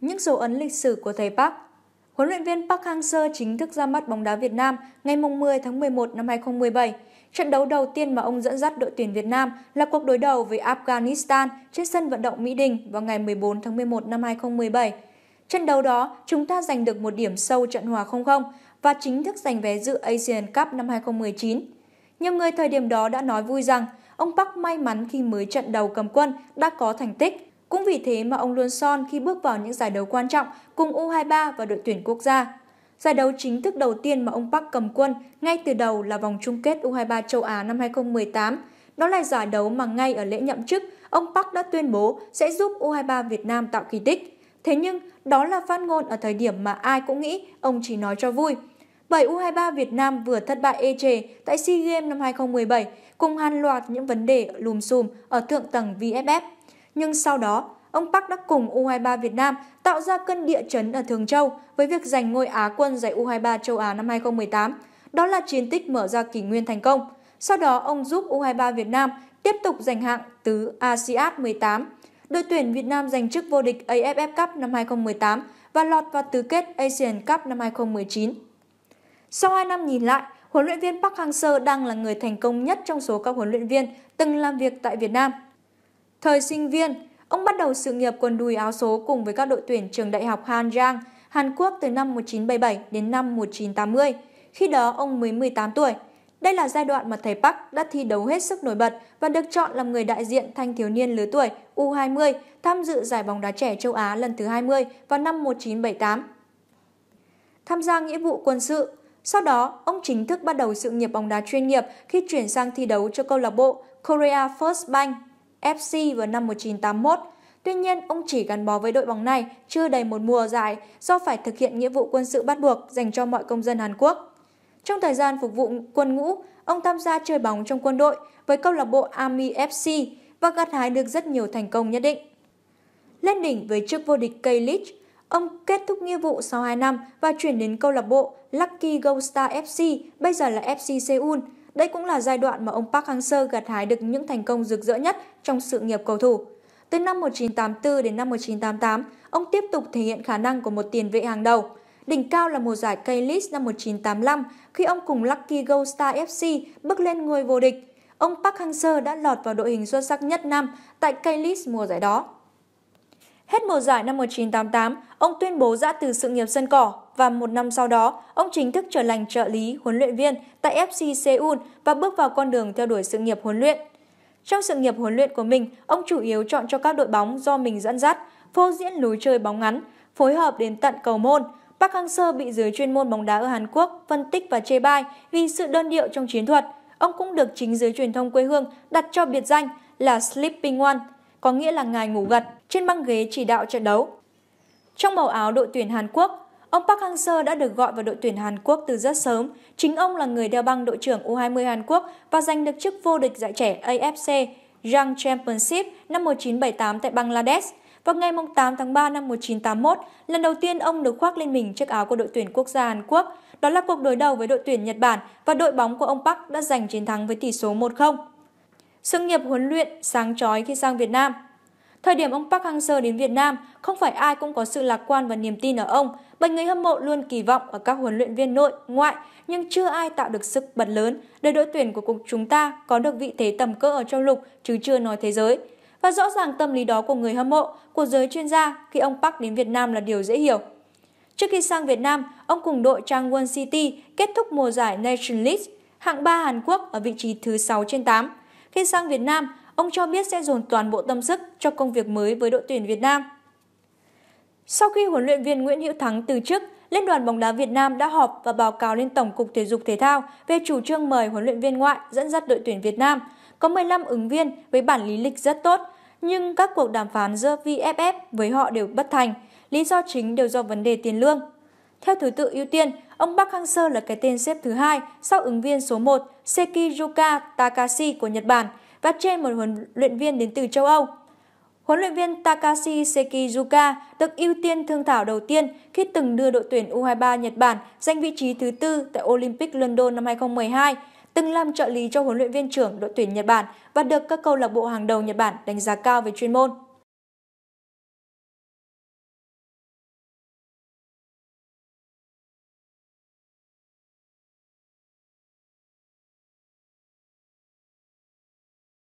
những dấu ấn lịch sử của thầy Park. Huấn luyện viên Park Hang-seo chính thức ra mắt bóng đá Việt Nam ngày 10 tháng 11 năm 2017. Trận đấu đầu tiên mà ông dẫn dắt đội tuyển Việt Nam là cuộc đối đầu với Afghanistan trên sân vận động Mỹ Đình vào ngày 14 tháng 11 năm 2017. Trận đấu đó, chúng ta giành được một điểm sâu trận hòa 0-0 và chính thức giành vé dự Asian Cup năm 2019. Nhiều người thời điểm đó đã nói vui rằng ông Park may mắn khi mới trận đầu cầm quân đã có thành tích. Cũng vì thế mà ông luôn son khi bước vào những giải đấu quan trọng cùng U23 và đội tuyển quốc gia. Giải đấu chính thức đầu tiên mà ông Park cầm quân ngay từ đầu là vòng chung kết U23 châu Á năm 2018. Đó là giải đấu mà ngay ở lễ nhậm chức, ông Park đã tuyên bố sẽ giúp U23 Việt Nam tạo kỳ tích. Thế nhưng, đó là phát ngôn ở thời điểm mà ai cũng nghĩ ông chỉ nói cho vui. Bởi U23 Việt Nam vừa thất bại ê chề tại SEA Games năm 2017 cùng hàng loạt những vấn đề lùm xùm ở thượng tầng VFF. Nhưng sau đó, ông Park đã cùng U23 Việt Nam tạo ra cơn địa chấn ở Thường Châu với việc giành ngôi Á quân giải U23 châu Á năm 2018. Đó là chiến tích mở ra kỷ nguyên thành công. Sau đó, ông giúp U23 Việt Nam tiếp tục giành hạng tứ ASEAN 18. Đội tuyển Việt Nam giành chức vô địch AFF Cup năm 2018 và lọt vào tứ kết Asian Cup năm 2019. Sau 2 năm nhìn lại, huấn luyện viên Park Hang-seo đang là người thành công nhất trong số các huấn luyện viên từng làm việc tại Việt Nam. Thời sinh viên, ông bắt đầu sự nghiệp quần đùi áo số cùng với các đội tuyển trường đại học Hanjang, Hàn Quốc từ năm 1977 đến năm 1980. Khi đó ông mới 18 tuổi. Đây là giai đoạn mà thầy Park đã thi đấu hết sức nổi bật và được chọn làm người đại diện thanh thiếu niên lứa tuổi U20 tham dự giải bóng đá trẻ châu Á lần thứ 20 vào năm 1978. Tham gia nghĩa vụ quân sự, sau đó, ông chính thức bắt đầu sự nghiệp bóng đá chuyên nghiệp khi chuyển sang thi đấu cho câu lạc bộ Korea First Bank FC vào năm 1981. Tuy nhiên, ông chỉ gắn bó với đội bóng này chưa đầy một mùa giải do phải thực hiện nghĩa vụ quân sự bắt buộc dành cho mọi công dân Hàn Quốc. Trong thời gian phục vụ quân ngũ, ông tham gia chơi bóng trong quân đội với câu lạc bộ Army FC và gặt hái được rất nhiều thành công nhất định. Lên đỉnh với chức vô địch K-League, ông kết thúc nghĩa vụ sau 2 năm và chuyển đến câu lạc bộ Lucky Gold Star FC, bây giờ là FC Seoul. Đây cũng là giai đoạn mà ông Park Hang-seo gặt hái được những thành công rực rỡ nhất trong sự nghiệp cầu thủ. Từ năm 1984 đến năm 1988, ông tiếp tục thể hiện khả năng của một tiền vệ hàng đầu. Đỉnh cao là mùa giải K-League năm 1985 khi ông cùng Lucky Gold Star FC bước lên ngôi vô địch. Ông Park Hang-seo đã lọt vào đội hình xuất sắc nhất năm tại K-League mùa giải đó. Hết mùa giải năm 1988, ông tuyên bố giã từ sự nghiệp sân cỏ và một năm sau đó, ông chính thức trở thành trợ lý huấn luyện viên tại FC Seoul và bước vào con đường theo đuổi sự nghiệp huấn luyện. Trong sự nghiệp huấn luyện của mình, ông chủ yếu chọn cho các đội bóng do mình dẫn dắt, phô diễn lối chơi bóng ngắn, phối hợp đến tận cầu môn. Park Hang-seo bị giới chuyên môn bóng đá ở Hàn Quốc phân tích và chê bai vì sự đơn điệu trong chiến thuật. Ông cũng được chính giới truyền thông quê hương đặt cho biệt danh là Sleeping One, có nghĩa là ngài ngủ gật trên băng ghế chỉ đạo trận đấu. Trong màu áo đội tuyển Hàn Quốc, ông Park Hang-seo đã được gọi vào đội tuyển Hàn Quốc từ rất sớm. Chính ông là người đeo băng đội trưởng U20 Hàn Quốc và giành được chức vô địch giải trẻ AFC Young Championship năm 1978 tại Bangladesh. Vào ngày 8 tháng 3 năm 1981, lần đầu tiên ông được khoác lên mình chiếc áo của đội tuyển quốc gia Hàn Quốc. Đó là cuộc đối đầu với đội tuyển Nhật Bản và đội bóng của ông Park đã giành chiến thắng với tỷ số 1-0. Sự nghiệp huấn luyện sáng chói khi sang Việt Nam Thời điểm ông Park Hang-seo đến Việt Nam, không phải ai cũng có sự lạc quan và niềm tin ở ông, bởi người hâm mộ luôn kỳ vọng ở các huấn luyện viên nội, ngoại, nhưng chưa ai tạo được sức bật lớn để đội tuyển của cục chúng ta có được vị thế tầm cỡ ở châu lục, chứ chưa nói thế giới. Và rõ ràng tâm lý đó của người hâm mộ, của giới chuyên gia khi ông Park đến Việt Nam là điều dễ hiểu. Trước khi sang Việt Nam, ông cùng đội Changwon City kết thúc mùa giải Nation League, hạng 3 Hàn Quốc ở vị trí thứ 6 trên 8. Khi sang Việt Nam, ông cho biết sẽ dồn toàn bộ tâm sức cho công việc mới với đội tuyển Việt Nam. Sau khi huấn luyện viên Nguyễn Hữu Thắng từ chức, Liên đoàn bóng đá Việt Nam đã họp và báo cáo lên Tổng cục Thể dục Thể thao về chủ trương mời huấn luyện viên ngoại dẫn dắt đội tuyển Việt Nam. Có 15 ứng viên với bản lý lịch rất tốt, nhưng các cuộc đàm phán giữa VFF e với họ đều bất thành. Lý do chính đều do vấn đề tiền lương. Theo thứ tự ưu tiên, ông Park Hang-seo là cái tên xếp thứ hai sau ứng viên số 1 Sekizuka Takashi của Nhật Bản và trên một huấn luyện viên đến từ châu Âu. Huấn luyện viên Takashi Sekizuka được ưu tiên thương thảo đầu tiên khi từng đưa đội tuyển U23 Nhật Bản giành vị trí thứ tư tại Olympic London năm 2012, từng làm trợ lý cho huấn luyện viên trưởng đội tuyển Nhật Bản và được các câu lạc bộ hàng đầu Nhật Bản đánh giá cao về chuyên môn.